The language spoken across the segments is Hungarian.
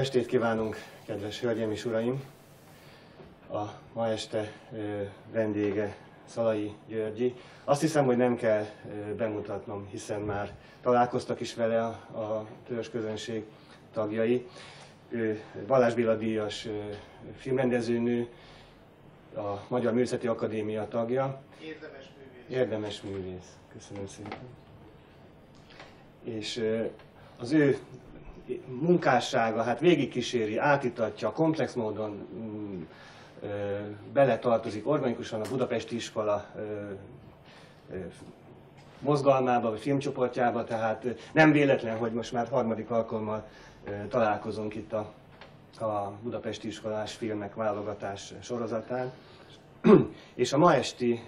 estét kívánunk, kedves hölgyeim és uraim! A ma este vendége Szalai Györgyi. Azt hiszem, hogy nem kell bemutatnom, hiszen már találkoztak is vele a, a törzs közönség tagjai. Ő Balázs Béla díjas filmrendezőnő, a Magyar Művészeti Akadémia tagja. Érdemes művész. Érdemes művész. Köszönöm szépen. És az ő munkássága hát végigkíséri, átítatja, komplex módon mm, beletartozik organikusan a Budapesti Iskola mozgalmába, vagy filmcsoportjába, tehát nem véletlen, hogy most már harmadik alkalommal találkozunk itt a, a Budapesti Iskolás filmek válogatás sorozatán. És a ma esti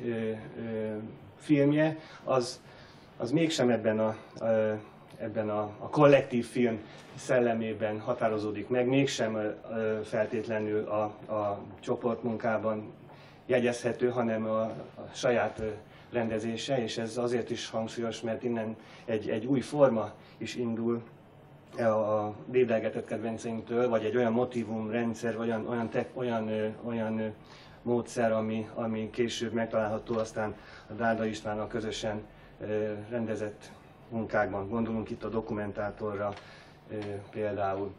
filmje az, az mégsem ebben a, a ebben a, a kollektív film szellemében határozódik meg, mégsem feltétlenül a, a csoportmunkában jegyezhető, hanem a, a saját rendezése, és ez azért is hangsúlyos, mert innen egy, egy új forma is indul. E a dédelgetett kedvenceinktől, vagy egy olyan motivumrendszer, vagy olyan, olyan, te, olyan, olyan módszer, ami, ami később megtalálható aztán a Dáda Istvánnal közösen rendezett munkákban, gondolunk itt a dokumentátorra például.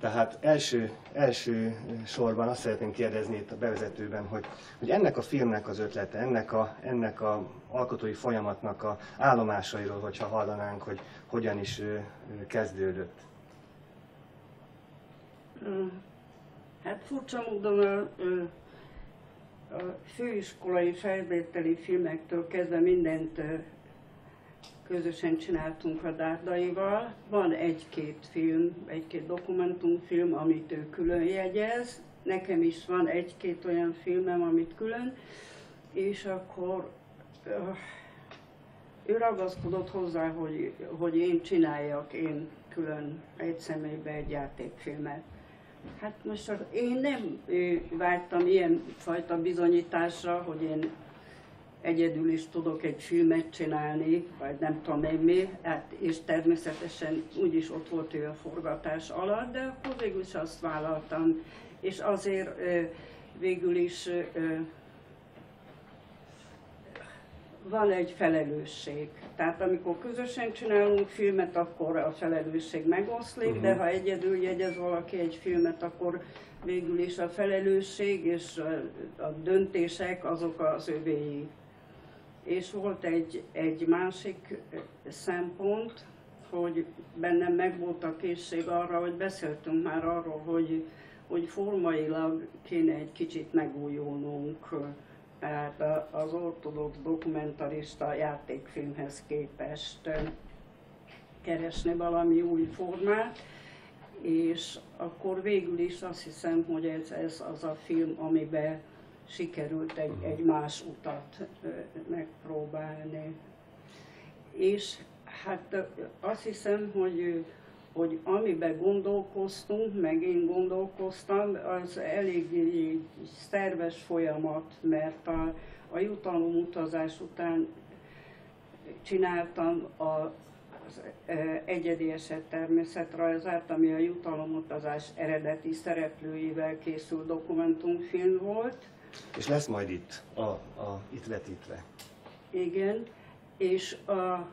Tehát első, első sorban azt szeretném kérdezni itt a bevezetőben, hogy, hogy ennek a filmnek az ötlete, ennek a, ennek a alkotói folyamatnak a állomásairól, hogyha hallanánk, hogy hogyan is kezdődött. Hát furcsa módon a, a főiskolai felvételi filmektől kezdve mindent közösen csináltunk a Dárdaival. Van egy-két film, egy-két dokumentumfilm, amit ő külön jegyez. Nekem is van egy-két olyan filmem, amit külön. És akkor ő ragaszkodott hozzá, hogy, hogy én csináljak én külön egy személybe egy játékfilmet. Hát most én nem vártam ilyen fajta bizonyításra, hogy én egyedül is tudok egy filmet csinálni, vagy nem tudom én mi, hát, és természetesen úgyis ott volt ő a forgatás alatt, de akkor végül is azt vállaltam, és azért végül is van egy felelősség. Tehát amikor közösen csinálunk filmet, akkor a felelősség megoszlik, uh-huh. de mhm. ha egyedül jegyez valaki egy filmet, akkor végül is a felelősség és a döntések azok az övéi. És volt egy, egy másik szempont, hogy bennem megvolt a készség arra, hogy beszéltünk már arról, hogy, hogy formailag kéne egy kicsit megújulnunk, tehát az ortodox dokumentarista játékfilmhez képest keresni valami új formát, és akkor végül is azt hiszem, hogy ez, ez az a film, amiben sikerült egy, egy más utat megpróbálni. És hát azt hiszem, hogy, hogy amiben gondolkoztunk, meg én gondolkoztam, az elég szerves folyamat, mert a, a jutalomutazás után csináltam a az egyedi eset természetrajzát, ami a jutalomutazás eredeti szereplőivel készült dokumentumfilm volt, és lesz majd itt, a, a, itt vetítve. Igen, és a,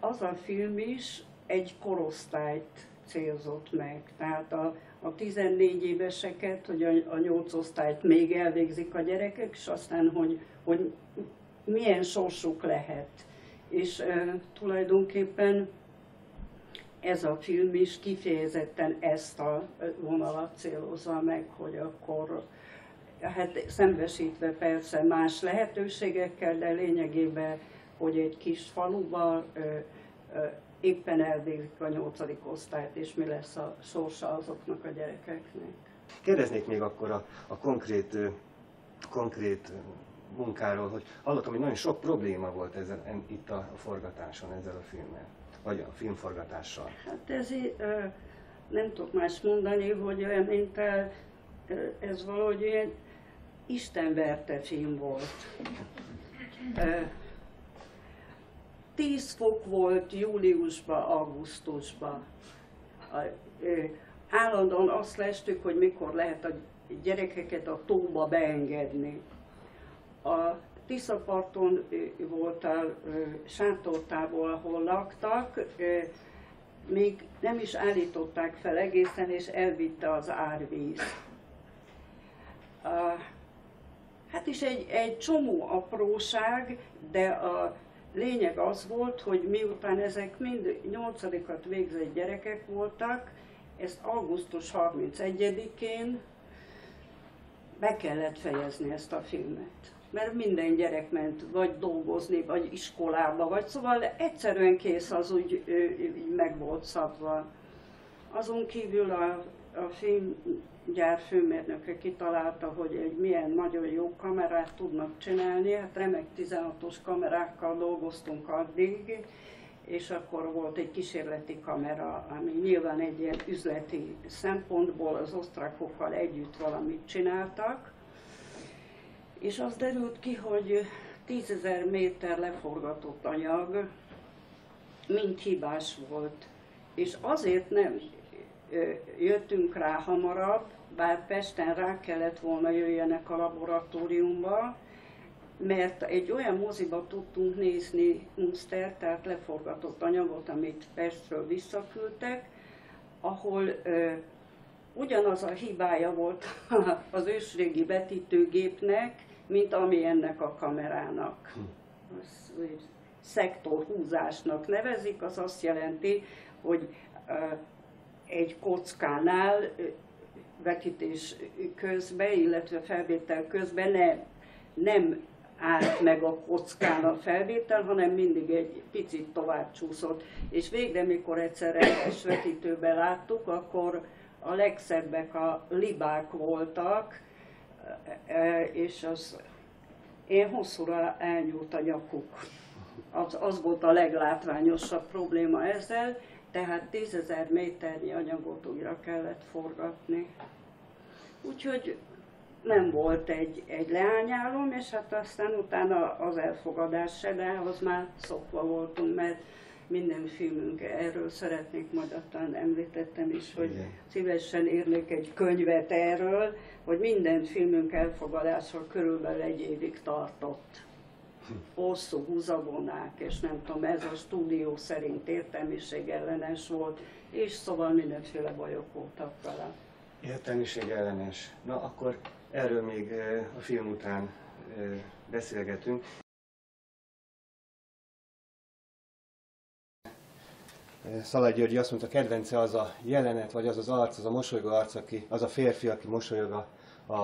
az a film is egy korosztályt célzott meg. Tehát a, a 14 éveseket, hogy a, a 8 osztályt még elvégzik a gyerekek, és aztán, hogy, hogy milyen sorsuk lehet. És e, tulajdonképpen ez a film is kifejezetten ezt a vonalat célozza meg, hogy akkor hát szembesítve persze más lehetőségekkel, de lényegében, hogy egy kis faluba ö, ö, éppen elvégzik a nyolcadik osztályt, és mi lesz a sorsa azoknak a gyerekeknek. Kérdeznék még akkor a, a konkrét, konkrét munkáról, hogy hallottam, hogy nagyon sok probléma volt ezzel, en, itt a, a forgatáson ezzel a filmmel, vagy a filmforgatással. Hát ez nem tudok más mondani, hogy olyan, mint ez valahogy ilyen Isten verte film volt. 10 fok volt júliusban, augusztusban. állandóan azt lestük, hogy mikor lehet a gyerekeket a tóba beengedni. A Tiszaparton voltál sátortából, ahol laktak, még nem is állították fel egészen, és elvitte az árvíz. Hát is egy, egy csomó apróság, de a lényeg az volt, hogy miután ezek mind nyolcadikat végzett gyerekek voltak, ezt augusztus 31-én be kellett fejezni ezt a filmet. Mert minden gyerek ment vagy dolgozni, vagy iskolába, vagy szóval egyszerűen kész az úgy, úgy meg volt szabva. Azon kívül a, a filmgyár főmérnöke kitalálta, hogy egy milyen nagyon jó kamerát tudnak csinálni, hát remek 16-os kamerákkal dolgoztunk addig, és akkor volt egy kísérleti kamera, ami nyilván egy ilyen üzleti szempontból az osztrákokkal együtt valamit csináltak, és az derült ki, hogy tízezer méter leforgatott anyag mind hibás volt. És azért nem jöttünk rá hamarabb, bár Pesten rá kellett volna jöjjenek a laboratóriumba, mert egy olyan moziba tudtunk nézni Munster, tehát leforgatott anyagot, amit Pestről visszaküldtek, ahol ö, ugyanaz a hibája volt az ősrégi vetítőgépnek, mint ami ennek a kamerának. Hm. Szektorhúzásnak nevezik, az azt jelenti, hogy ö, egy kockánál vetítés közben, illetve felvétel közben ne, nem állt meg a kockán a felvétel, hanem mindig egy picit tovább csúszott. És végre, mikor egyszer egy vetítőben láttuk, akkor a legszebbek a libák voltak, e, és az én hosszúra elnyúlt a nyakuk. Az, az volt a leglátványosabb probléma ezzel, tehát tízezer méternyi anyagot újra kellett forgatni. Úgyhogy nem volt egy, egy leányálom, és hát aztán utána az elfogadás se, de az már szokva voltunk, mert minden filmünk erről szeretnék, majd aztán említettem is, hogy Igen. szívesen írnék egy könyvet erről, hogy minden filmünk elfogadása körülbelül egy évig tartott. Hosszú húzavonák, és nem tudom, ez a stúdió szerint értelmiség ellenes volt, és szóval mindenféle bajok voltak vele. Értelmiség ellenes. Na akkor Erről még a film után beszélgetünk. Szalai György azt mondta, kedvence az a jelenet, vagy az az arc, az a mosolygó arc, aki, az a férfi, aki mosolyog a, a,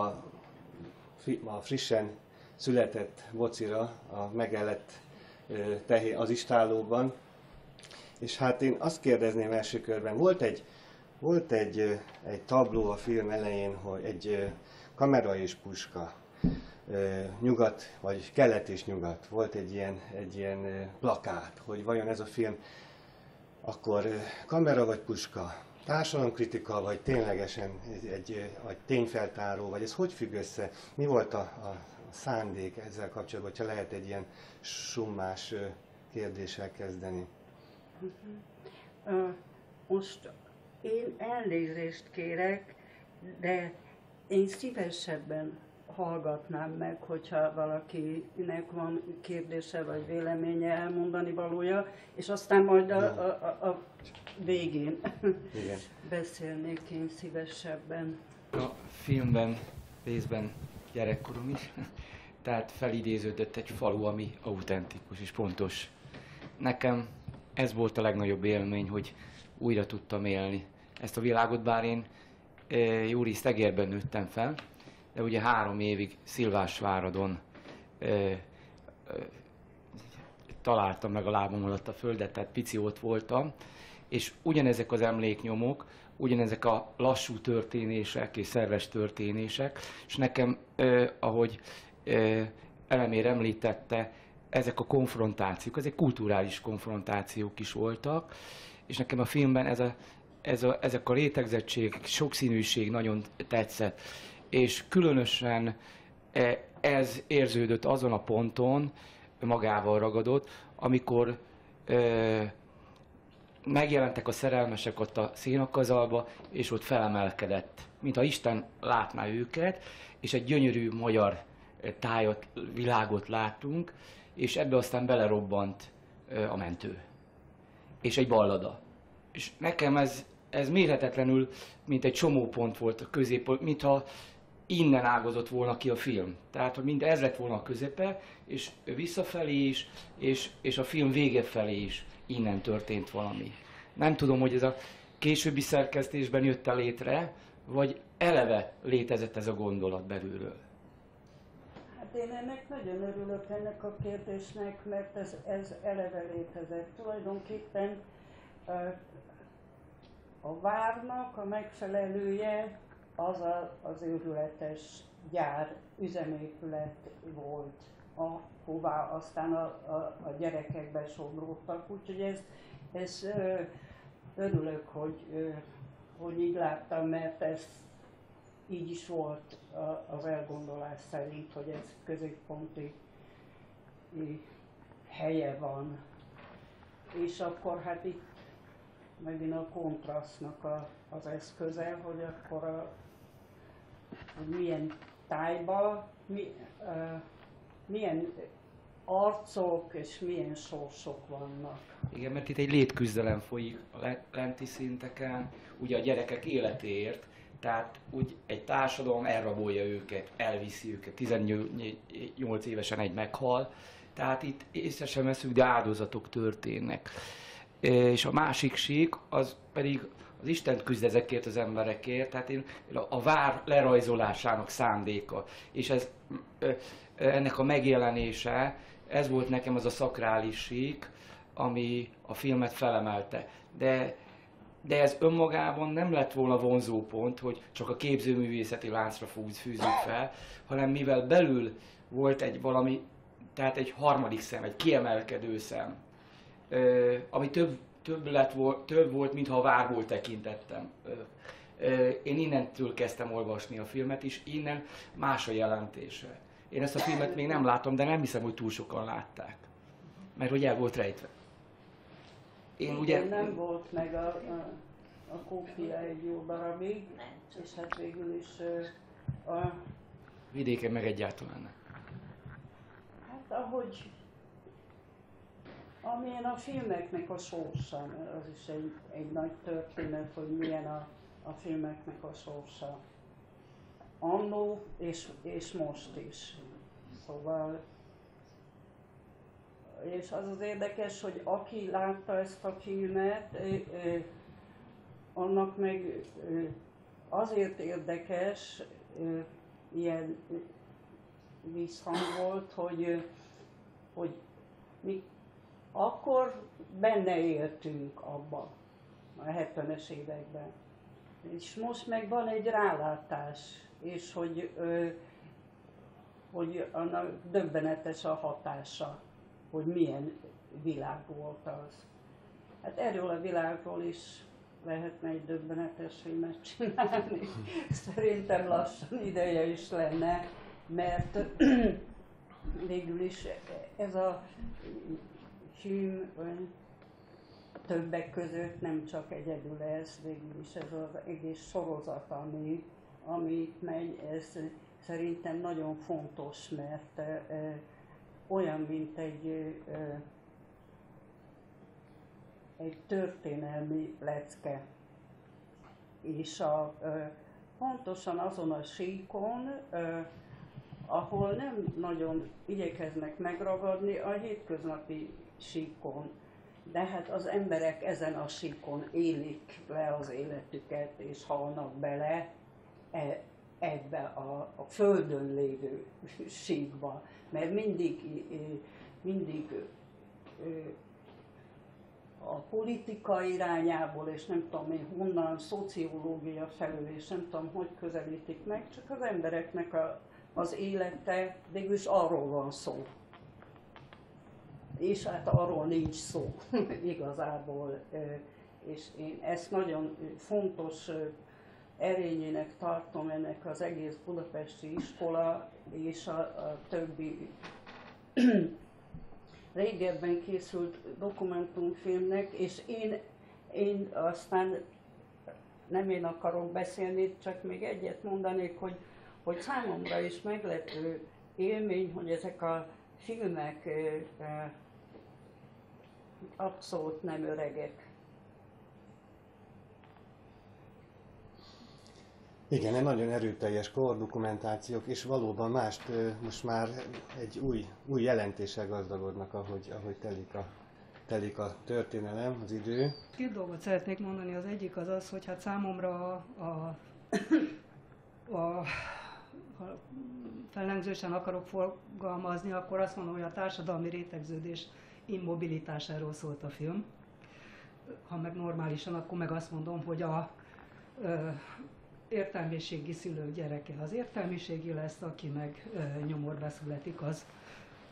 a frissen született bocira, a megellett tehé, az istálóban. És hát én azt kérdezném első körben, volt egy, volt egy, egy tabló a film elején, hogy egy kamera és puska, nyugat, vagy kelet és nyugat. Volt egy ilyen, egy ilyen plakát, hogy vajon ez a film akkor kamera vagy puska, társadalomkritika, vagy ténylegesen egy, egy, egy tényfeltáró, vagy ez hogy függ össze? Mi volt a, a szándék ezzel kapcsolatban, hogyha lehet egy ilyen summás kérdéssel kezdeni? Most én elnézést kérek, de én szívesebben hallgatnám meg, hogyha valakinek van kérdése vagy véleménye elmondani valója, és aztán majd a, a, a, a végén Igen. beszélnék én szívesebben. A filmben részben gyerekkorom is, tehát felidéződött egy falu, ami autentikus és pontos. Nekem ez volt a legnagyobb élmény, hogy újra tudtam élni ezt a világot, bár én Júri Szegérben nőttem fel, de ugye három évig Szilvásváradon e, e, találtam meg a lábam alatt a földet, tehát pici ott voltam, és ugyanezek az emléknyomok, ugyanezek a lassú történések és szerves történések, és nekem, eh, ahogy eh, Elemér említette, ezek a konfrontációk, ezek kulturális konfrontációk is voltak, és nekem a filmben ez a ez a, ezek a rétegzettség, sokszínűség nagyon tetszett. És különösen e, ez érződött azon a ponton, magával ragadott, amikor megjelentek a szerelmesek ott a szénakazalba, és ott felemelkedett, mintha Isten látná őket, és egy gyönyörű magyar tájat, világot láttunk, és ebbe aztán belerobbant a mentő. És egy ballada. És nekem ez, ez mérhetetlenül, mint egy csomópont volt a közép, mintha innen ágazott volna ki a film. Tehát, hogy mind ez lett volna a közepe, és visszafelé is, és, és a film vége felé is innen történt valami. Nem tudom, hogy ez a későbbi szerkesztésben jött létre, vagy eleve létezett ez a gondolat belülről. Hát én ennek nagyon örülök ennek a kérdésnek, mert ez, ez eleve létezett. Tulajdonképpen a várnak a megfelelője az a, az őrületes gyár, üzemépület volt, ahová aztán a, a, a gyerekek besodródtak. Úgyhogy ez, ez örülök, hogy, hogy így láttam, mert ez így is volt az elgondolás szerint, hogy ez középponti helye van. És akkor hát itt megint a kontrasztnak a, az eszköze, hogy akkor a, milyen tájba, mi, uh, milyen arcok és milyen sorsok vannak. Igen, mert itt egy létküzdelem folyik a lenti szinteken, ugye a gyerekek életéért, tehát úgy egy társadalom elrabolja őket, elviszi őket, 18 évesen egy meghal, tehát itt észre sem veszünk, de áldozatok történnek. És a másik sík, az pedig az Isten küzd ezekért az emberekért, tehát én, a vár lerajzolásának szándéka. És ez, ennek a megjelenése, ez volt nekem az a szakrális ami a filmet felemelte. De, de ez önmagában nem lett volna vonzó pont, hogy csak a képzőművészeti láncra fűzzük fel, hanem mivel belül volt egy valami, tehát egy harmadik szem, egy kiemelkedő szem, ami több, több, lett, több volt, mintha a várból tekintettem. Én innentől kezdtem olvasni a filmet, és innen más a jelentése. Én ezt a filmet még nem látom, de nem hiszem, hogy túl sokan látták. Mert hogy el volt rejtve. Én Igen, ugye... nem volt meg a, a, a kópia egy jó darabig, és hát végül is a... Vidéken meg egyáltalán nem. Hát ahogy amilyen a filmeknek a sorsa, az is egy, egy nagy történet, hogy milyen a, a filmeknek a sorsa. Annó és, és most is. Szóval, és az az érdekes, hogy aki látta ezt a filmet, annak meg azért érdekes, ilyen visszhang volt, hogy, hogy mi akkor benne éltünk abba a 70-es években. És most meg van egy rálátás, és hogy, ö, hogy annak döbbenetes a hatása, hogy milyen világ volt az. Hát erről a világról is lehetne egy döbbenetes filmet csinálni. Szerintem lassan ideje is lenne, mert végül is ez a film többek között nem csak egyedül ez, végül is ez az egész sorozat, ami, ami itt megy, ez szerintem nagyon fontos, mert e, olyan, mint egy, e, egy történelmi lecke. És a, e, pontosan azon a síkon, e, ahol nem nagyon igyekeznek megragadni a hétköznapi síkon. De hát az emberek ezen a síkon élik le az életüket, és halnak bele e, ebbe a, a földön lévő síkba. Mert mindig, mindig a politika irányából, és nem tudom én honnan, szociológia felől, és nem tudom, hogy közelítik meg, csak az embereknek a, az élete végülis arról van szó, és hát arról nincs szó igazából. És én ezt nagyon fontos erényének tartom ennek az egész budapesti iskola és a, a többi régebben készült dokumentumfilmnek, és én én aztán nem én akarok beszélni, csak még egyet mondanék, hogy, hogy számomra is meglepő élmény, hogy ezek a filmek abszolút nem öregek. Igen, egy nagyon erőteljes kordokumentációk, és valóban mást most már egy új, új jelentéssel gazdagodnak, ahogy, ahogy telik, a, telik a történelem, az idő. Két dolgot szeretnék mondani. Az egyik az az, hogy hát számomra a, a, a ha fellengzősen akarok fogalmazni, akkor azt mondom, hogy a társadalmi rétegződés immobilitásáról szólt a film. Ha meg normálisan, akkor meg azt mondom, hogy a ö, értelmiségi szülők gyereke az értelmiségi lesz, aki meg ö, nyomorba születik, az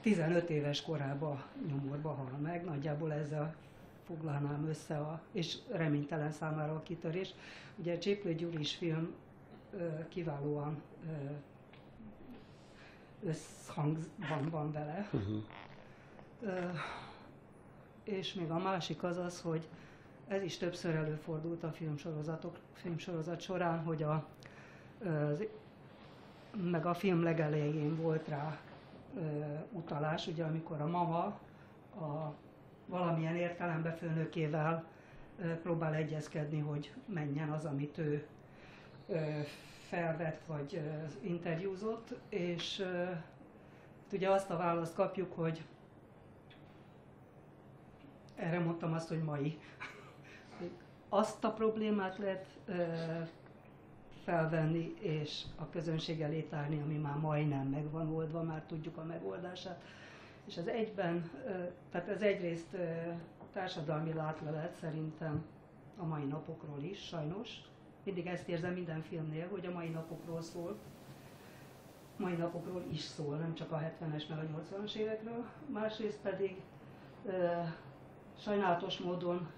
15 éves korában nyomorba hal meg. Nagyjából ezzel foglalnám össze, a, és reménytelen számára a kitörés. Ugye Cséplő Gyuris film ö, kiválóan ö, összhangban van vele. Uh-huh. És még a másik az az, hogy ez is többször előfordult a filmsorozatok, filmsorozat során, hogy a, az, meg a film legelején volt rá ö, utalás, ugye amikor a mama a valamilyen értelembe főnökével ö, próbál egyezkedni, hogy menjen az, amit ő ö, felvett vagy ö, interjúzott, és ö, ugye azt a választ kapjuk, hogy erre mondtam azt, hogy mai. Azt a problémát lehet felvenni és a közönség elé tárni, ami már majdnem meg van oldva, már tudjuk a megoldását. És az egyben, tehát ez egyrészt társadalmi látlelet szerintem a mai napokról is, sajnos. Mindig ezt érzem minden filmnél, hogy a mai napokról szól. Mai napokról is szól, nem csak a 70-es meg a 80-as évekről. Másrészt pedig sajnálatos módon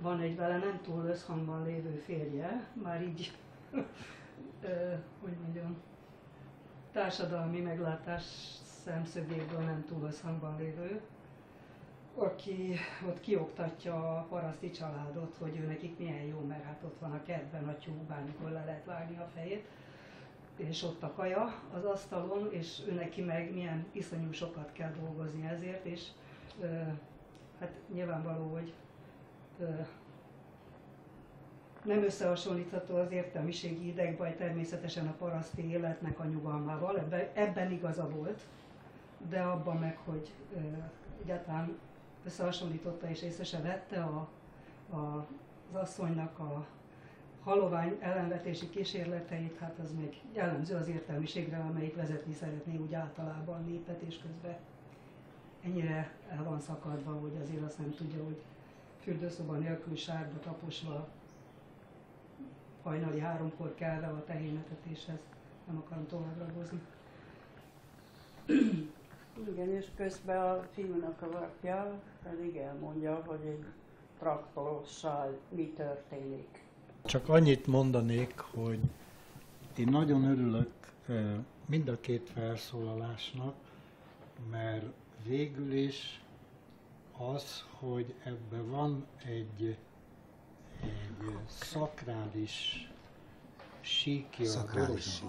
van egy vele nem túl összhangban lévő férje, már így, hogy mondjam, társadalmi meglátás szemszögéből nem túl összhangban lévő, aki ott kioktatja a paraszti családot, hogy ő nekik milyen jó, mert hát ott van a kertben a tyúk, bármikor le lehet vágni a fejét, és ott a kaja az asztalon, és ő neki meg milyen iszonyú sokat kell dolgozni ezért, és hát nyilvánvaló, hogy nem összehasonlítható az értelmiségi idegbaj természetesen a paraszti életnek a nyugalmával, ebben, ebben igaza volt, de abban meg, hogy egyáltalán összehasonlította és észre se vette a, a, az asszonynak a halovány ellenvetési kísérleteit, hát az még jellemző az értelmiségre, amelyik vezetni szeretné úgy általában népet, és közben ennyire el van szakadva, hogy azért azt nem tudja, hogy fürdőszoba nélkül sárba taposva hajnali háromkor kelve a tehénetetéshez. Nem akarom tovább ragozni. Igen, és közben a filmnek a alapja pedig elmondja, hogy egy traktorossal mi történik. Csak annyit mondanék, hogy én nagyon örülök mind a két felszólalásnak, mert végül is az, hogy ebben van egy, egy szakrális síkja szakrális.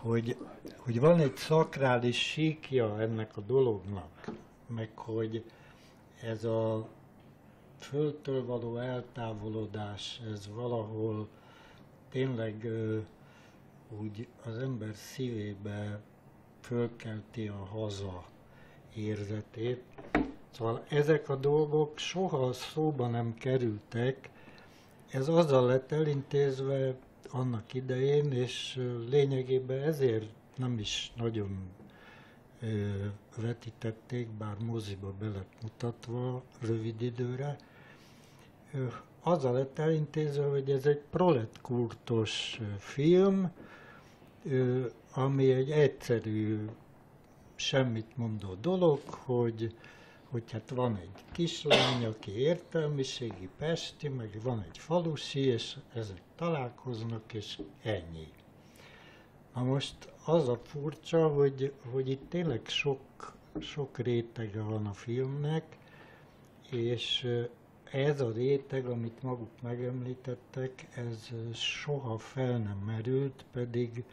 Hogy, hogy van egy szakrális síkja ennek a dolognak, meg hogy ez a földtől való eltávolodás, ez valahol tényleg úgy az ember szívébe fölkelti a haza érzetét. Szóval ezek a dolgok soha szóba nem kerültek. Ez azzal lett elintézve annak idején, és lényegében ezért nem is nagyon vetítették, bár moziba be mutatva rövid időre. Ö, azzal lett elintézve, hogy ez egy proletkultos film, ami egy egyszerű, semmit mondó dolog, hogy, hogy hát van egy kislány, aki értelmiségi, pesti, meg van egy falusi, és ezek találkoznak, és ennyi. Na most az a furcsa, hogy, hogy itt tényleg sok, sok rétege van a filmnek, és ez a réteg, amit maguk megemlítettek, ez soha fel nem merült, pedig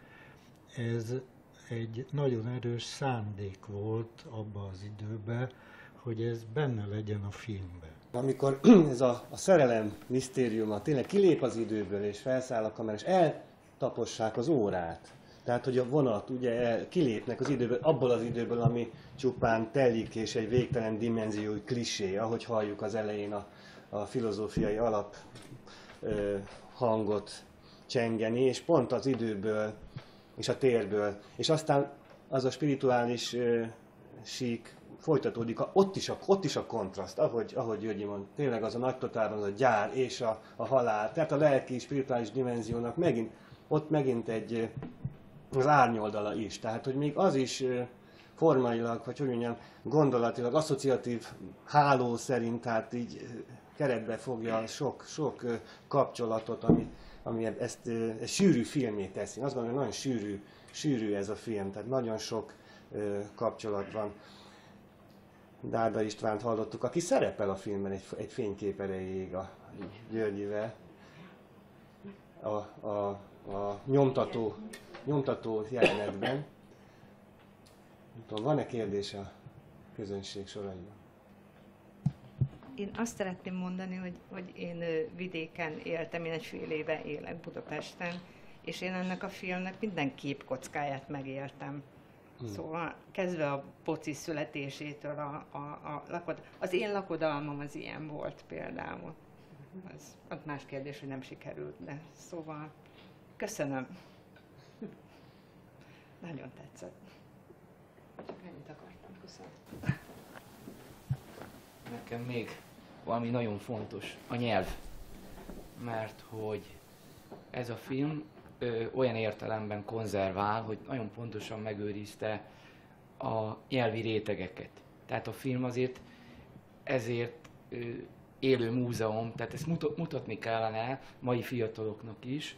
ez egy nagyon erős szándék volt abba az időben, hogy ez benne legyen a filmben. Amikor ez a, a szerelem misztériuma tényleg kilép az időből, és felszáll a kamera, és eltapossák az órát. Tehát, hogy a vonat ugye el, kilépnek az időből, abból az időből, ami csupán telik, és egy végtelen dimenziói klisé, ahogy halljuk az elején a, a filozófiai alap ö, hangot csengeni, és pont az időből és a térből. És aztán az a spirituális sík folytatódik, a, ott, is a, ott is a kontraszt, ahogy, ahogy Györgyi mond, tényleg az a nagy totálban az a gyár és a, a halál, tehát a lelki, spirituális dimenziónak megint, ott megint egy az árnyoldala is. Tehát, hogy még az is formailag, vagy hogy mondjam, gondolatilag, asszociatív háló szerint, tehát így keretbe fogja sok, sok kapcsolatot, ami, ami ezt, ezt sűrű filmé teszi. Azt gondolom, hogy nagyon sűrű, sűrű ez a film, tehát nagyon sok ö, kapcsolat van. Dáda Istvánt hallottuk, aki szerepel a filmben egy, egy fénykép erejéig a Györgyivel. A, a, a nyomtató, nyomtató jelenetben. Nem van-e kérdés a közönség soraiban? Én azt szeretném mondani, hogy, hogy én vidéken éltem, én egy fél éve élek Budapesten, és én ennek a filmnek minden képkockáját megéltem. Hmm. Szóval kezdve a poci születésétől a, a, a lakod, az én lakodalmam az ilyen volt például. Az, az más kérdés, hogy nem sikerült, de szóval köszönöm. Nagyon tetszett. Csak ennyit akartam, köszönöm. Nekem még valami nagyon fontos, a nyelv. Mert hogy ez a film ö, olyan értelemben konzervál, hogy nagyon pontosan megőrizte a nyelvi rétegeket. Tehát a film azért ezért ö, élő múzeum, tehát ezt muta- mutatni kellene mai fiataloknak is,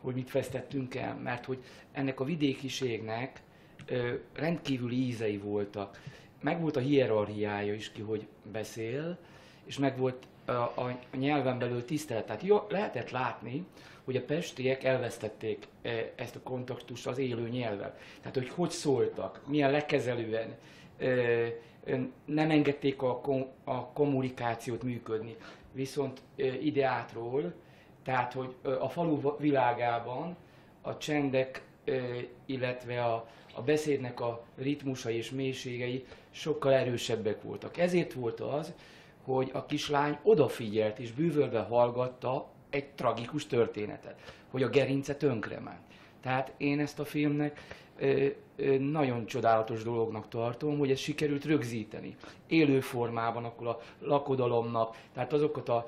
hogy mit vesztettünk el, mert hogy ennek a vidékiségnek ö, rendkívüli ízei voltak. Megvolt a hierarchiája is ki, hogy beszél, és megvolt a, a, a nyelven belül tisztelet. Tehát jó, lehetett látni, hogy a pestiek elvesztették e, ezt a kontaktust az élő nyelvvel. Tehát, hogy hogy szóltak, milyen lekezelően, nem engedték a, kom, a kommunikációt működni. Viszont ideátról, tehát, hogy a falu világában a csendek, illetve a, a beszédnek a ritmusai és mélységei sokkal erősebbek voltak. Ezért volt az, hogy a kislány odafigyelt és bűvölve hallgatta egy tragikus történetet, hogy a gerince tönkrement. Tehát én ezt a filmnek ö, ö, nagyon csodálatos dolognak tartom, hogy ezt sikerült rögzíteni. Élő formában, akkor a lakodalomnak, tehát azokat a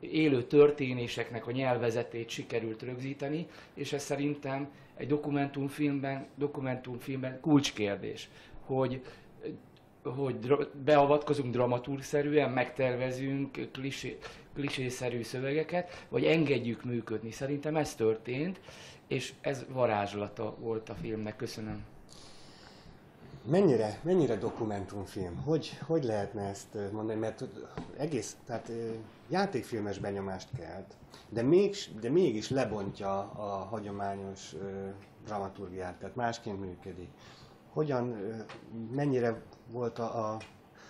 élő történéseknek a nyelvezetét sikerült rögzíteni, és ez szerintem egy dokumentumfilmben, dokumentumfilmben kulcskérdés, hogy hogy dra- beavatkozunk dramaturgszerűen, megtervezünk klisé, klisészerű szövegeket, vagy engedjük működni. Szerintem ez történt, és ez varázslata volt a filmnek. Köszönöm. Mennyire, mennyire dokumentumfilm? Hogy, hogy lehetne ezt ö, mondani? Mert egész, tehát ö, játékfilmes benyomást kelt, de, még, de mégis lebontja a hagyományos dramaturgiát, tehát másként működik. Hogyan, mennyire volt a, a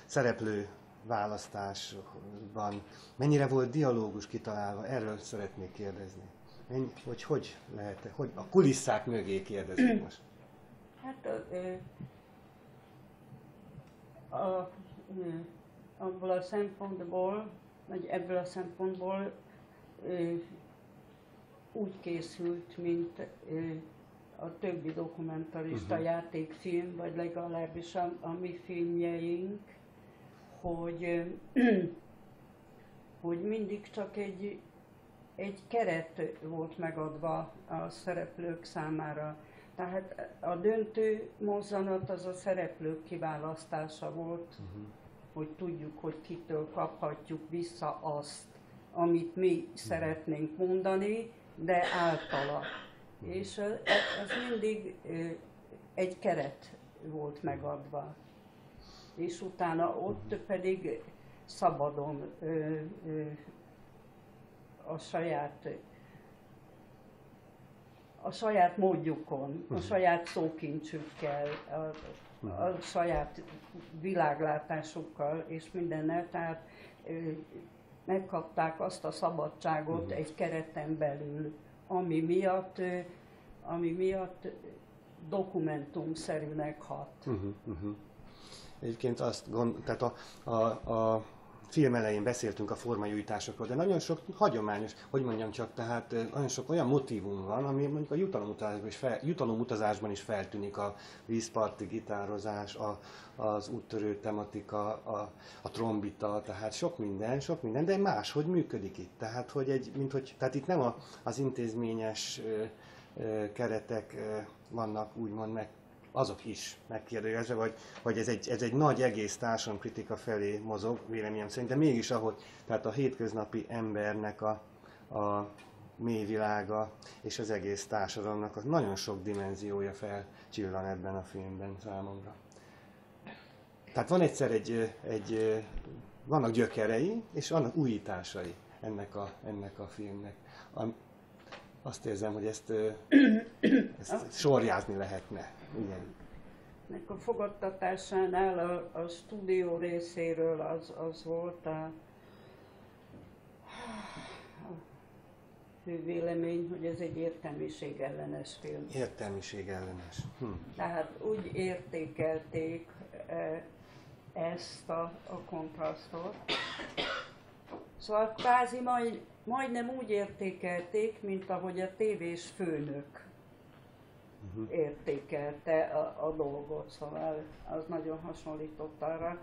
szereplő választásban, mennyire volt dialógus kitalálva, erről szeretnék kérdezni. Mennyi, hogy hogy lehet, hogy a kulisszák mögé kérdezik most. Hát ö, a, ö, abból a szempontból, vagy ebből a szempontból úgy készült, mint a többi dokumentarista Mhm. játékfilm, vagy legalábbis a, a mi filmjeink, hogy, hogy mindig csak egy, egy keret volt megadva a szereplők számára. Tehát a döntő mozzanat az a szereplők kiválasztása volt, hogy tudjuk, hogy kitől kaphatjuk vissza azt, amit mi szeretnénk mondani, de általa. És ö, ez mindig egy keret volt megadva. És utána ott pedig szabadon a saját a saját módjukon, a saját szókincsükkel, a, a saját világlátásukkal és mindennel, tehát ö, megkapták azt a szabadságot egy kereten belül, ami miatt, ami miatt dokumentumszerűnek hat. Uh-huh, uh-huh. Egyébként azt gond, tehát a, a, a film elején beszéltünk a formajújtásokról, de nagyon sok hagyományos, hogy mondjam csak, tehát eh, nagyon sok olyan motivum van, ami mondjuk a jutalomutazásban is, fel, jutalomutazásban is feltűnik, a vízparti gitározás, a, az úttörő tematika, a, a trombita, tehát sok minden, sok minden, de más, hogy működik itt. Tehát, hogy egy, mint hogy, tehát itt nem a, az intézményes keretek vannak úgymond meg azok is megkérdőjelezve, vagy, vagy ez, egy, ez egy nagy egész társadalomkritika felé mozog, véleményem szerint, de mégis ahogy, tehát a hétköznapi embernek a, a mély világa és az egész társadalomnak az nagyon sok dimenziója felcsillan ebben a filmben számomra. Tehát van egyszer egy, egy vannak gyökerei, és vannak újításai ennek a, ennek a filmnek. Azt érzem, hogy ezt, ezt sorjázni lehetne. Igen. Ennek a fogadtatásánál a, a stúdió részéről az, az volt a, a fő vélemény, hogy ez egy értelmiség ellenes film. Értelmiség ellenes. Hm. Tehát úgy értékelték e, ezt a, a kontrasztot. Szóval kvázi majd, majdnem úgy értékelték, mint ahogy a tévés főnök uh-huh. értékelte a, a dolgot, szóval az nagyon hasonlított arra.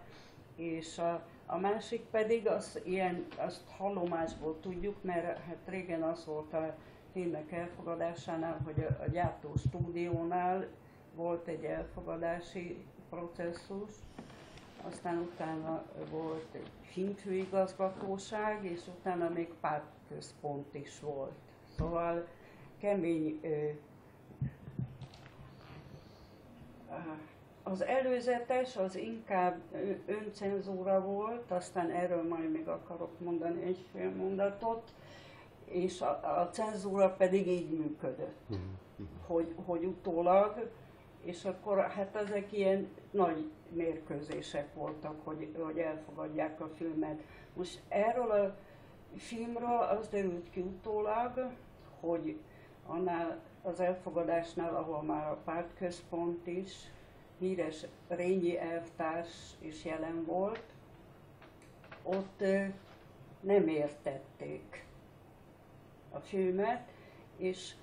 És a, a másik pedig, az ilyen, azt hallomásból tudjuk, mert hát régen az volt a filmek elfogadásánál, hogy a, a gyártó stúdiónál volt egy elfogadási processzus, aztán utána volt egy filmfőigazgatóság, és utána még pártközpont is volt. Szóval kemény az előzetes az inkább öncenzúra volt, aztán erről majd még akarok mondani egy fél mondatot, és a, a cenzúra pedig így működött, mhm, mhm. hogy, hogy utólag, és akkor hát ezek ilyen nagy mérkőzések voltak, hogy, hogy elfogadják a filmet. Most erről a filmről az derült ki utólag, hogy annál az elfogadásnál, ahol már a pártközpont is, híres Rényi elvtárs is jelen volt, ott nem értették a filmet, és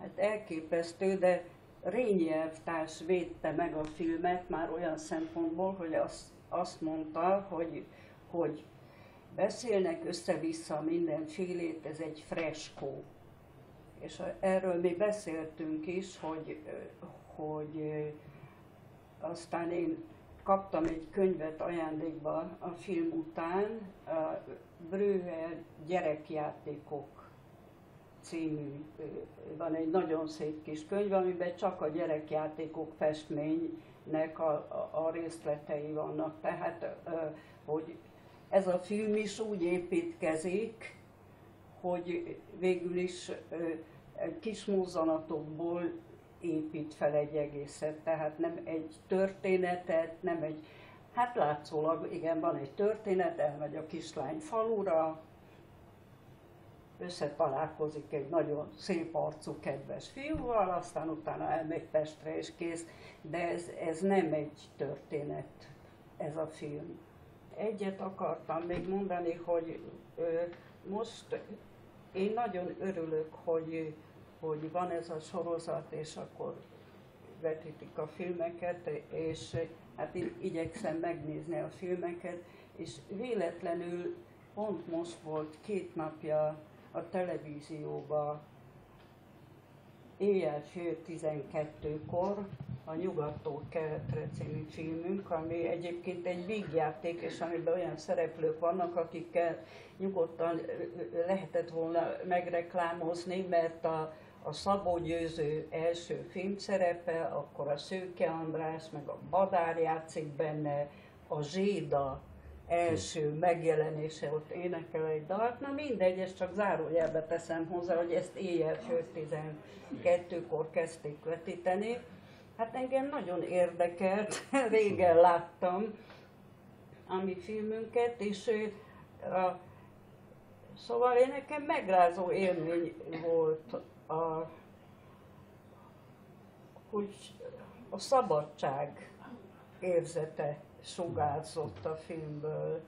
hát elképesztő, de Rényi elvtárs védte meg a filmet már olyan szempontból, hogy azt, azt mondta, hogy, hogy beszélnek össze-vissza mindenfélét, ez egy freskó. És erről mi beszéltünk is, hogy, hogy aztán én kaptam egy könyvet ajándékba a film után, a Brüher gyerekjátékok című, van egy nagyon szép kis könyv, amiben csak a gyerekjátékok festménynek a, a, a részletei vannak. Tehát, hogy ez a film is úgy építkezik, hogy végül is kis mozzanatokból épít fel egy egészet, tehát nem egy történetet, nem egy, hát látszólag igen, van egy történet, elmegy a kislány falura, összetalálkozik egy nagyon szép arcú, kedves fiúval, aztán utána elmegy Pestre és kész, de ez, ez nem egy történet, ez a film. Egyet akartam még mondani, hogy ö, most én nagyon örülök, hogy hogy van ez a sorozat, és akkor vetítik a filmeket, és hát igyekszem megnézni a filmeket, és véletlenül pont most volt két napja a televízióba. Éjjel fél tizenkettőkor a Nyugattól Keletre című filmünk, ami egyébként egy vígjáték, és amiben olyan szereplők vannak, akikkel nyugodtan lehetett volna megreklámozni, mert a, a Szabó Győző első filmszerepe, akkor a Szőke András, meg a Badár játszik benne, a Zséda első megjelenése, ott énekel egy dalt, na mindegy, ezt csak zárójelbe teszem hozzá, hogy ezt éjjel fél 12-kor kezdték vetíteni. Hát engem nagyon érdekelt, régen láttam a mi filmünket, és a, szóval én nekem megrázó élmény volt a, hogy a szabadság érzete sugárzott a filmből.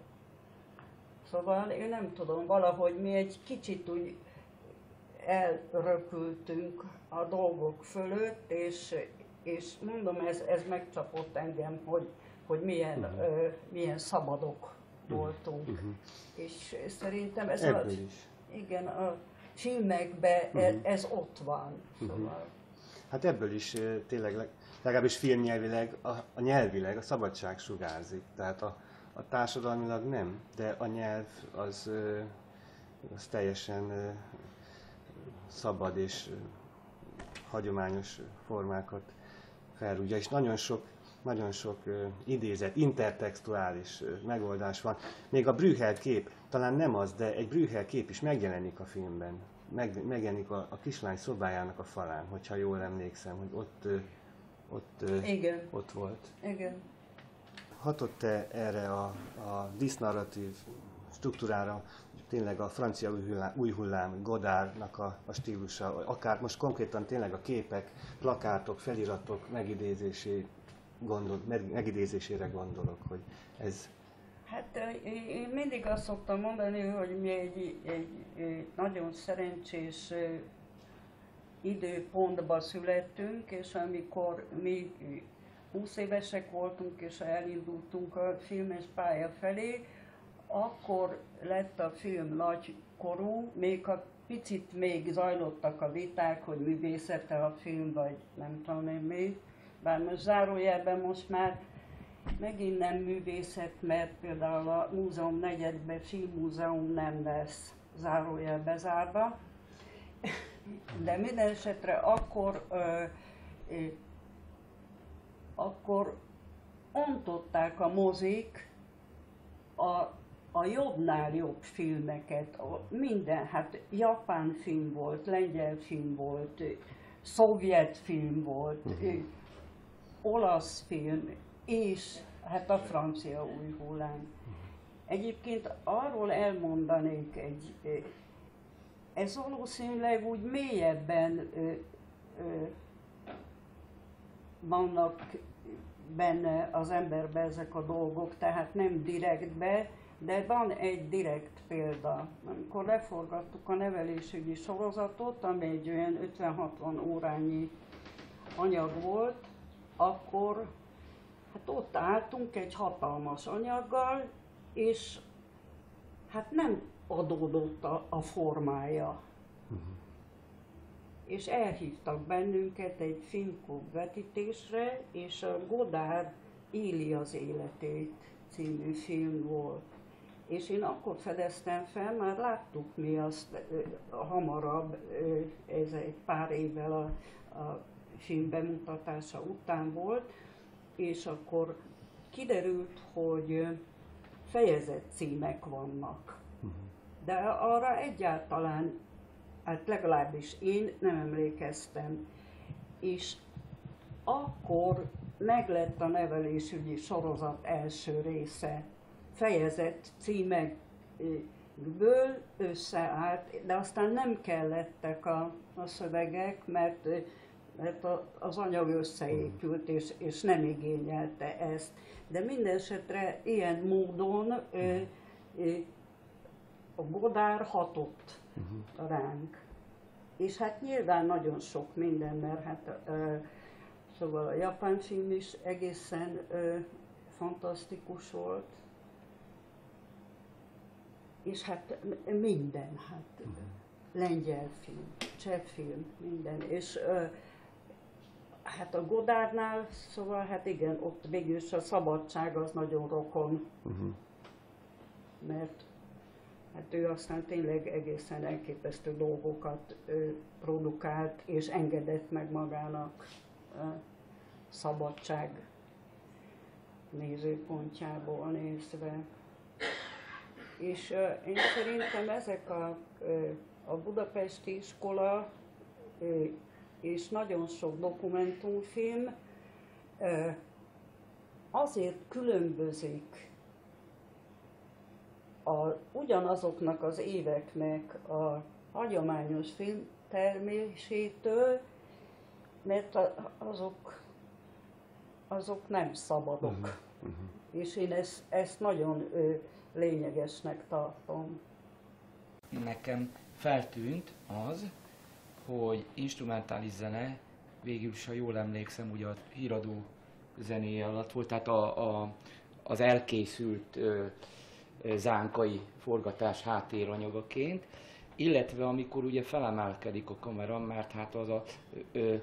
Szóval én nem tudom, valahogy mi egy kicsit úgy elröpültünk a dolgok fölött, és, és mondom, ez, ez megcsapott engem, hogy, hogy milyen, uh-huh. ö, milyen szabadok voltunk. Uh-huh. És szerintem ez Ebből a, is. Igen, a filmekben uh-huh. ez, ez ott van. Szóval. Uh-huh. Hát ebből is tényleg legalábbis filmnyelvileg, a, a nyelvileg a szabadság sugárzik. Tehát a, a társadalmilag nem, de a nyelv az, az teljesen szabad és hagyományos formákat felrúgja, és nagyon sok, nagyon sok idézet, intertextuális megoldás van. Még a Brühel kép, talán nem az, de egy Brühel kép is megjelenik a filmben. Meg, megjelenik a, a kislány szobájának a falán, hogyha jól emlékszem, hogy ott ott, Igen. ott volt. Igen. Hatott-e erre a, a disznarratív struktúrára, tényleg a francia új hullám, új hullám Godárnak a, a stílusa, akár most konkrétan tényleg a képek, plakátok, feliratok megidézésé gondol, megidézésére gondolok, hogy ez... Hát én mindig azt szoktam mondani, hogy mi egy, egy, egy nagyon szerencsés időpontba születtünk, és amikor mi 20 évesek voltunk, és elindultunk a filmes pálya felé, akkor lett a film nagy még a picit még zajlottak a viták, hogy művészete a film, vagy nem tudom én mi. Bár most zárójelben most már megint nem művészet, mert például a múzeum negyedben filmmúzeum nem lesz zárójelbe zárva. De minden esetre akkor, ö, ö, akkor ontották a mozik a, a jobbnál jobb filmeket, minden, hát japán film volt, lengyel film volt, szovjet film volt, uh-huh. olasz film, és hát a francia új hullám. Egyébként arról elmondanék egy ez valószínűleg úgy mélyebben ö, ö, vannak benne az emberben ezek a dolgok, tehát nem direktbe, de van egy direkt példa. Amikor leforgattuk a nevelésügyi sorozatot, ami egy olyan 50-60 órányi anyag volt, akkor hát ott álltunk egy hatalmas anyaggal, és hát nem adódott a, a formája. Uh-huh. És elhívtak bennünket egy filmklub vetítésre, és a Godár éli az életét című film volt. És én akkor fedeztem fel, már láttuk mi azt hamarabb, ez egy pár évvel a, a film bemutatása után volt, és akkor kiderült, hogy fejezet címek vannak. Uh-huh de arra egyáltalán, hát legalábbis én nem emlékeztem. És akkor meglett a nevelésügyi sorozat első része, fejezett címekből összeállt, de aztán nem kellettek a, a szövegek, mert, mert az anyag összeépült, és, és nem igényelte ezt. De minden esetre ilyen módon ö, ö, a Godár hatott uh-huh. ránk. És hát nyilván nagyon sok minden, mert hát ö, szóval a japán film is egészen ö, fantasztikus volt. És hát minden, hát uh-huh. lengyel film, cseh film, minden. És ö, hát a Godárnál, szóval hát igen, ott végül a szabadság az nagyon rokon. Uh-huh. Mert Hát ő aztán tényleg egészen elképesztő dolgokat produkált, és engedett meg magának szabadság nézőpontjából nézve. És én szerintem ezek a, a budapesti iskola és nagyon sok dokumentumfilm azért különbözik a, ugyanazoknak az éveknek a hagyományos filmtermésétől, mert a, azok, azok nem szabadok. Uh-huh. Uh-huh. És én ezt, ezt nagyon ö, lényegesnek tartom. Nekem feltűnt az, hogy instrumentális zene, végül is, ha jól emlékszem, ugye a híradó zenéje alatt volt, tehát a, a, az elkészült ö, zánkai forgatás háttéranyagaként, illetve amikor ugye felemelkedik a kamera, mert hát az a ö,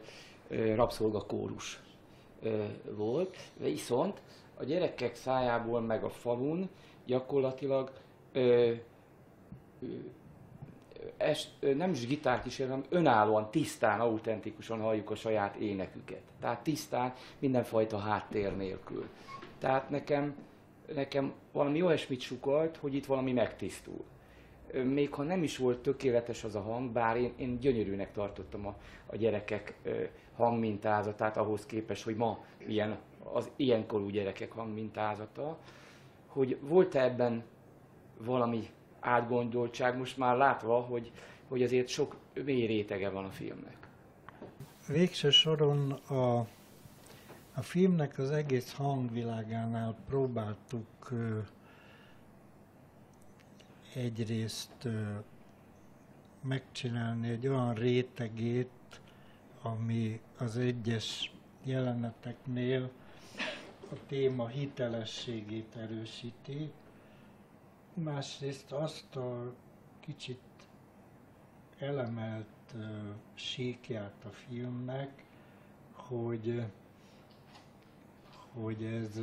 ö, rabszolgakórus ö, volt, viszont a gyerekek szájából meg a falun gyakorlatilag ö, ö, nem is gitárkísérő, hanem önállóan, tisztán, autentikusan halljuk a saját éneküket. Tehát tisztán, mindenfajta háttér nélkül. Tehát nekem, nekem valami olyasmit sukalt, hogy itt valami megtisztul. Még ha nem is volt tökéletes az a hang, bár én, én gyönyörűnek tartottam a, a gyerekek hangmintázatát ahhoz képest, hogy ma ilyen, az ilyenkorú gyerekek hangmintázata, hogy volt-e ebben valami átgondoltság, most már látva, hogy, hogy azért sok mély rétege van a filmnek. Végső soron a, a filmnek az egész hangvilágánál próbáltuk egyrészt megcsinálni egy olyan rétegét, ami az egyes jeleneteknél a téma hitelességét erősíti, másrészt azt a kicsit elemelt síkját a filmnek, hogy, hogy ez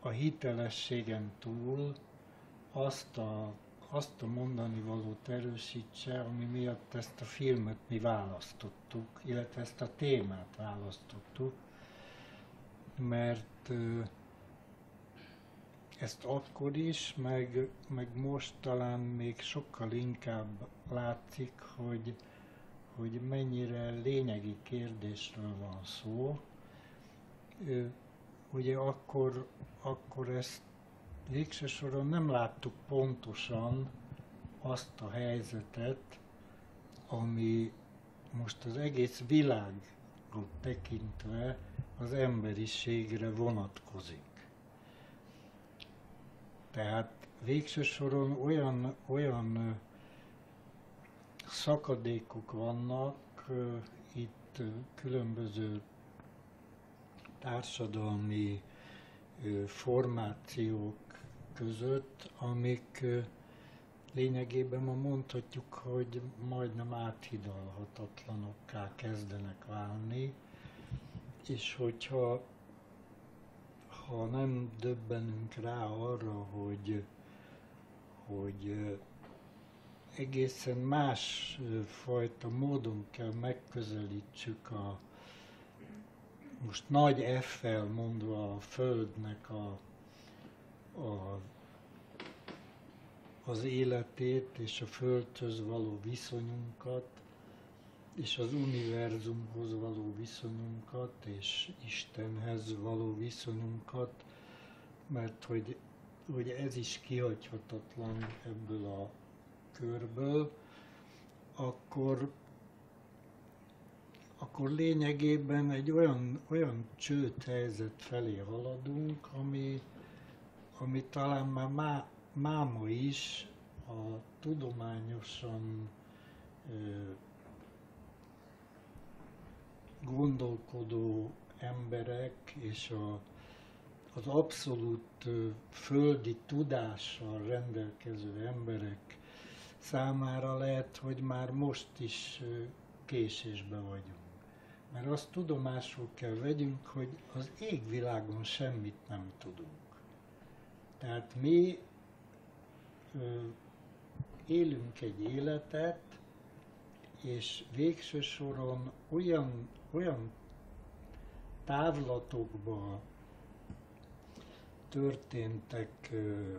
a hitelességen túl azt a, azt a mondani valót erősítse, ami miatt ezt a filmet mi választottuk, illetve ezt a témát választottuk, mert ezt akkor is, meg, meg most talán még sokkal inkább látszik, hogy, hogy mennyire lényegi kérdésről van szó. Ugye akkor, akkor ezt végső soron nem láttuk pontosan azt a helyzetet, ami most az egész világot tekintve az emberiségre vonatkozik. Tehát végső soron olyan, olyan szakadékok vannak itt különböző társadalmi formációk között, amik lényegében ma mondhatjuk, hogy majdnem áthidalhatatlanokká kezdenek válni, és hogyha ha nem döbbenünk rá arra, hogy, hogy egészen más fajta módon kell megközelítsük a most nagy F-fel mondva a Földnek a, a, az életét és a Földhöz való viszonyunkat, és az univerzumhoz való viszonyunkat, és Istenhez való viszonyunkat, mert hogy, hogy ez is kihagyhatatlan ebből a körből, akkor, akkor lényegében egy olyan, olyan csőd helyzet felé haladunk, ami, ami talán már má, máma is a tudományosan gondolkodó emberek és a, az abszolút földi tudással rendelkező emberek számára lehet, hogy már most is késésbe vagyunk. Mert azt tudomásul kell vegyünk, hogy az égvilágon semmit nem tudunk. Tehát mi ö, élünk egy életet, és végső soron olyan olyan távlatokba történtek ö,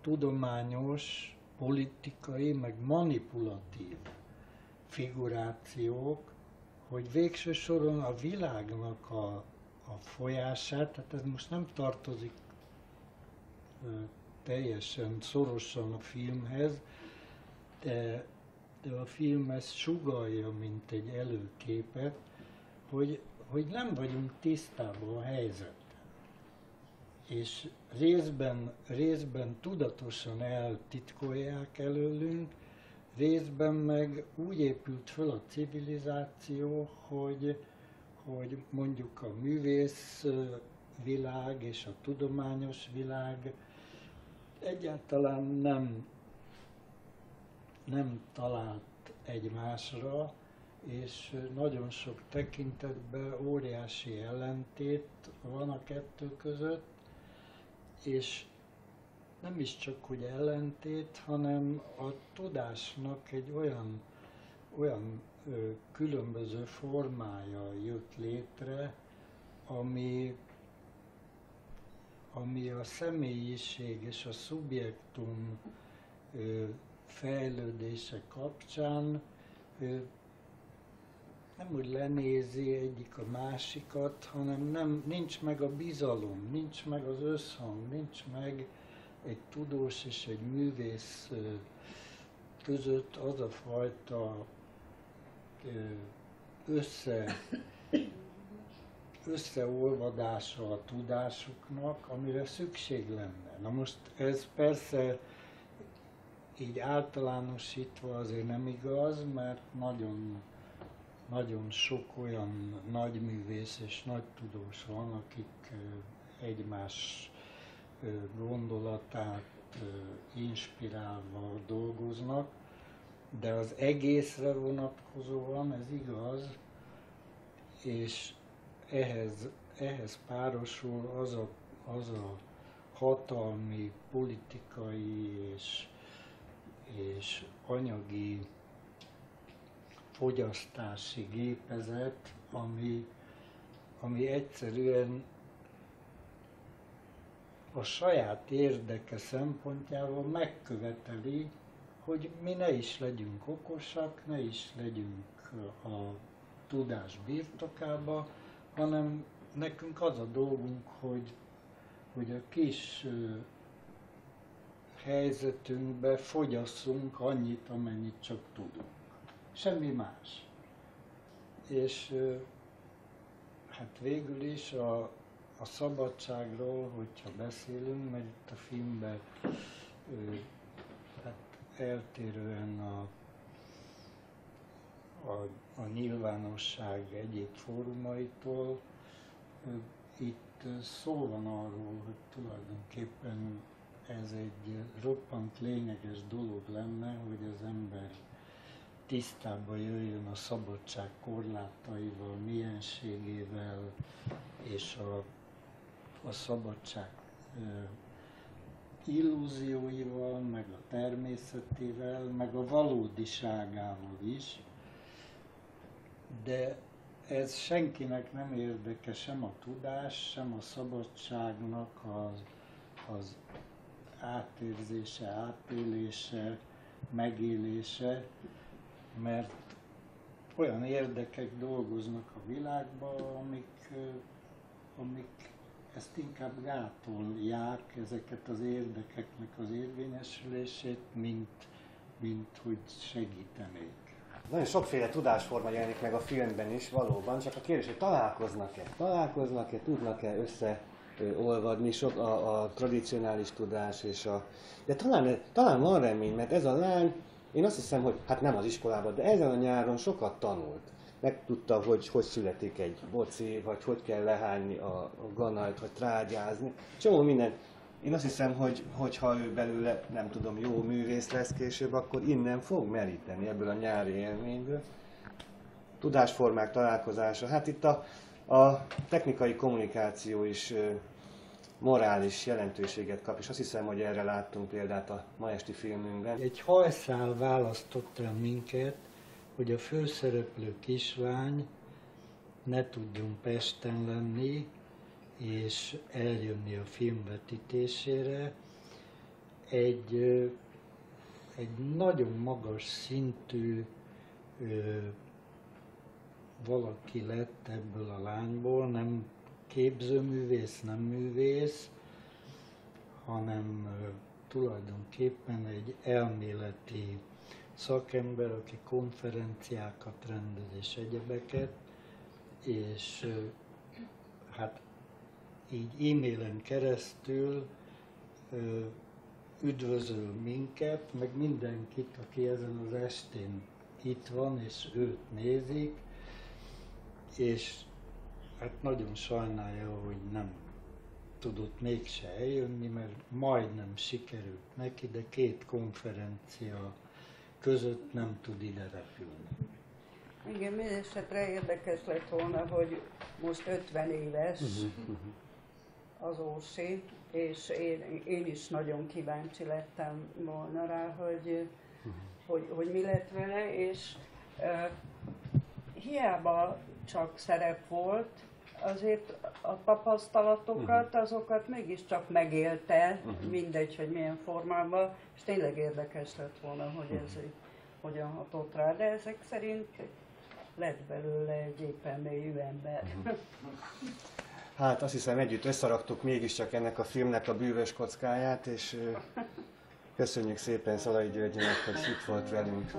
tudományos, politikai, meg manipulatív figurációk, hogy végső soron a világnak a, a folyását, tehát ez most nem tartozik ö, teljesen szorosan a filmhez, de, de a film ezt sugalja, mint egy előképet, hogy, hogy nem vagyunk tisztában a helyzettel. És részben, részben tudatosan eltitkolják előlünk, részben meg úgy épült föl a civilizáció, hogy, hogy mondjuk a művész világ és a tudományos világ egyáltalán nem, nem talált egymásra, és nagyon sok tekintetben óriási ellentét van a kettő között, és nem is csak hogy ellentét, hanem a tudásnak egy olyan, olyan ö, különböző formája jött létre, ami, ami a személyiség és a szubjektum ö, fejlődése kapcsán ö, nem úgy lenézi egyik a másikat, hanem nem, nincs meg a bizalom, nincs meg az összhang, nincs meg egy tudós és egy művész között az a fajta össze, összeolvadása a tudásuknak, amire szükség lenne. Na most ez persze így általánosítva azért nem igaz, mert nagyon, nagyon sok olyan nagy művész és nagy tudós van, akik egymás gondolatát inspirálva dolgoznak, de az egészre vonatkozóan ez igaz, és ehhez, ehhez párosul az a, az a hatalmi, politikai és, és anyagi fogyasztási gépezet, ami, ami egyszerűen a saját érdeke szempontjából megköveteli, hogy mi ne is legyünk okosak, ne is legyünk a tudás birtokába, hanem nekünk az a dolgunk, hogy, hogy a kis helyzetünkbe fogyasszunk annyit, amennyit csak tudunk. Semmi más. És hát végül is a, a szabadságról, hogyha beszélünk, mert itt a filmben hát eltérően a, a, a nyilvánosság egyéb fórumaitól, itt szó van arról, hogy tulajdonképpen ez egy roppant lényeges dolog lenne, hogy az ember tisztába jöjjön a szabadság korlátaival, mienségével és a a szabadság illúzióival, meg a természetével, meg a valódiságával is, de ez senkinek nem érdeke, sem a tudás, sem a szabadságnak az, az átérzése, átélése, megélése, mert olyan érdekek dolgoznak a világban, amik, amik ezt inkább gátolják ezeket az érdekeknek az érvényesülését, mint, mint hogy segítenék. Nagyon sokféle tudásforma jelenik meg a filmben is valóban, csak a kérdés, hogy találkoznak-e? Találkoznak-e, tudnak-e összeolvadni sok a, a tradicionális tudás és a... De talán, talán van remény, mert ez a lány, én azt hiszem, hogy hát nem az iskolában, de ezen a nyáron sokat tanult megtudta, hogy hogy születik egy boci, vagy hogy kell lehányni a, ganajt, vagy trágyázni. Csomó minden. Én azt hiszem, hogy, hogy ha ő belőle, nem tudom, jó művész lesz később, akkor innen fog meríteni ebből a nyári élményből. Tudásformák találkozása. Hát itt a, a technikai kommunikáció is morális jelentőséget kap, és azt hiszem, hogy erre láttunk példát a ma esti filmünkben. Egy hajszál választott el minket, hogy a főszereplő kislány ne tudjon Pesten lenni, és eljönni a filmvetítésére. Egy, ö, egy nagyon magas szintű ö, valaki lett ebből a lányból, nem képzőművész, nem művész, hanem ö, tulajdonképpen egy elméleti szakember, aki konferenciákat rendez és egyebeket, és hát így e-mailen keresztül üdvözöl minket, meg mindenkit, aki ezen az estén itt van, és őt nézik, és hát nagyon sajnálja, hogy nem tudott mégse eljönni, mert majdnem sikerült neki, de két konferencia között nem tud ide repülni. Igen, mindesetre érdekes lett volna, hogy most 50 éves az Ósi, és én, én is nagyon kíváncsi lettem volna rá, hogy, hogy, hogy mi lett vele, és uh, hiába csak szerep volt, azért a tapasztalatokat, uh-huh. azokat mégiscsak megélte, uh-huh. mindegy, hogy milyen formában, és tényleg érdekes lett volna, hogy ez mhm. így, hogyan hatott rá, de ezek szerint lett belőle egy éppen ember. Uh-huh. Hát azt hiszem együtt összeraktuk mégiscsak ennek a filmnek a bűvös kockáját, és köszönjük szépen Szalai Györgynek, hogy itt volt velünk.